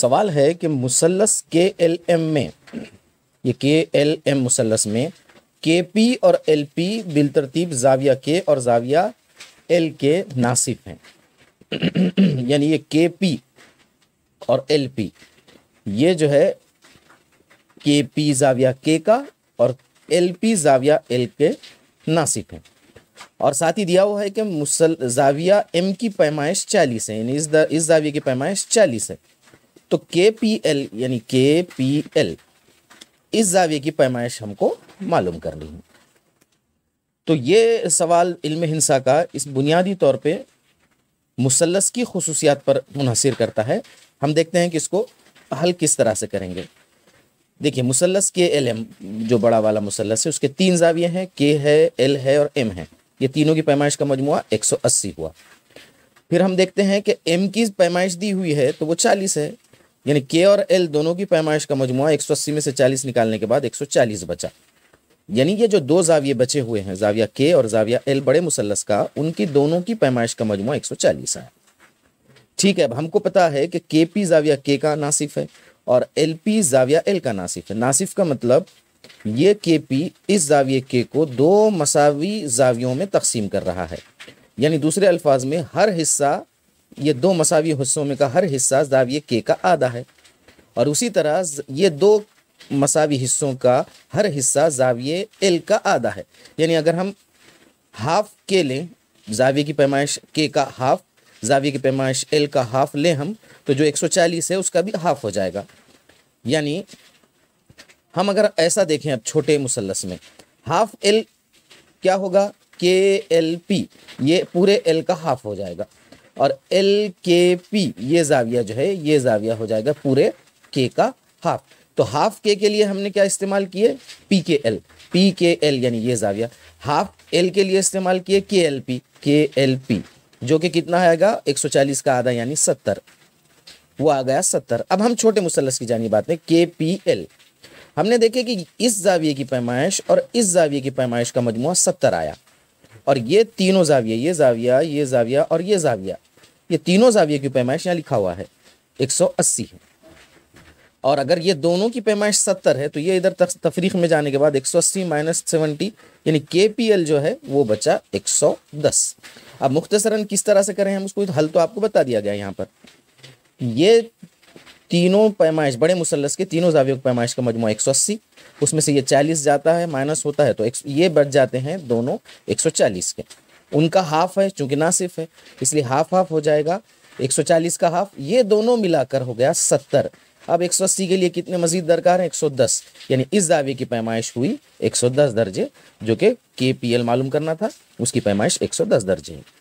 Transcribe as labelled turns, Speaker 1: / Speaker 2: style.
Speaker 1: सवाल है कि मुसलस के एल एम में, ये के एल एम मुसलस में के पी और एल पी बिल तरतीब जाविया के और जाविया एल के नासिफ हैं। यानी ये के पी और एल पी ये जो है के पी जाविया के का और एल पी जाविया एल के नासिफ हैं। और साथ ही दिया हुआ है कि मुसल, जाविया एम की पैमाइश चालीस है, यानी इस इस जाविया की पैमाइश चालीस है। तो के पी एल यानी के पी एल इस जाविये की पैमाइश हमको मालूम करनी है। तो ये सवाल इल्म हिंसा का इस बुनियादी तौर पे मुसलस की खसूसियात पर मुनहसर करता है। हम देखते हैं कि इसको हल किस तरह से करेंगे। देखिए मुसलस के एल एम जो बड़ा वाला मुसलस है, उसके तीन जाविये हैं के है एल है और एम है। ये तीनों की पैमाइश का मजमुआ 180 हुआ। फिर हम देखते हैं कि एम की पैमाइश दी हुई है तो वो 40 है। यानी के और एल दोनों की पैमाइश का मजमुआ 180 में से 40 निकालने के बाद 140 बचा। यानी ये जो दो जाविये बचे हुए हैं, जाविया के और जाविया एल बड़े मुसलस का, उनकी दोनों की पैमाइश का मजमुआ 140 है। ठीक है, अब हमको पता है कि के पी जाविया के का नासिफ है और एल पी जाविया एल का नासिफ है। नासिफ का मतलब ये के पी इस जाविये के को दो मसावी जावियों में तकसीम कर रहा है। यानी दूसरे अल्फाज में हर हिस्सा ये दो मसावी हिस्सों में का हर हिस्सा जाविये के का आधा है। और उसी तरह ये दो मसावी हिस्सों का हर हिस्सा जाविये एल का आधा है। यानी अगर हम हाफ़ के लें, जाविये की पैमाइश के का हाफ़, जाविये की पैमाइश एल का हाफ़ लें हम तो जो 140 है उसका भी हाफ़ हो जाएगा। यानी हम अगर ऐसा देखें अब छोटे मुसलस में, हाफ़ एल क्या होगा? के एल पी, ये पूरे एल का हाफ़ हो जाएगा। और एल के पी ये जाविया जो है, ये जाविया हो जाएगा पूरे के का हाफ़ तो हाफ़ के के लिए हमने क्या इस्तेमाल किए? पी के एल पी के एल यानी ये जाविया. हाफ़ एल के लिए इस्तेमाल किए K L P K L P जो कि कितना आएगा? 140 का आधा यानी 70 वो आ गया 70 अब हम छोटे मुसलस की जानी बात के पी एल हमने देखे कि इस जाविये की पैमाइश और इस जाविये की पैमाइश का मजमुआ सत्तर आया. और ये तीनों जाविया, ये जाविया ये जाविया और ये जाविया. ये तीनों जाविये की पैमाइश यहाँ लिखा हुआ है। 180 है। और अगर ये दोनों की पैमाइश सत्तर है तो ये इधर तफरीक में जाने के बाद 180 माइनस सेवेंटी, यानी के पी एल जो है, वो बचा 110 अब मुख्तसरन किस तरह से करें हम उसको, हल तो आपको बता दिया गया यहाँ पर। ये तीनों पैमाइश, बड़े मुसलस के तीनों जावियों की पैमाइश का मजमू 180 उसमें से ये 40 जाता है, माइनस होता है तो ये बच जाते हैं दोनों 140 के। उनका हाफ़ है, चूँकि नासिफ है, इसलिए हाफ़ हाफ़ हो जाएगा। 140 का हाफ़, ये दोनों मिलाकर हो गया 70 अब 180 के लिए कितने मजीद दरकार हैं? 110 यानी इस दावे की पैमाइश हुई 110 दर्जे, जो कि के पी एल मालूम करना था, उसकी पैमाइश 110 दर्जे है।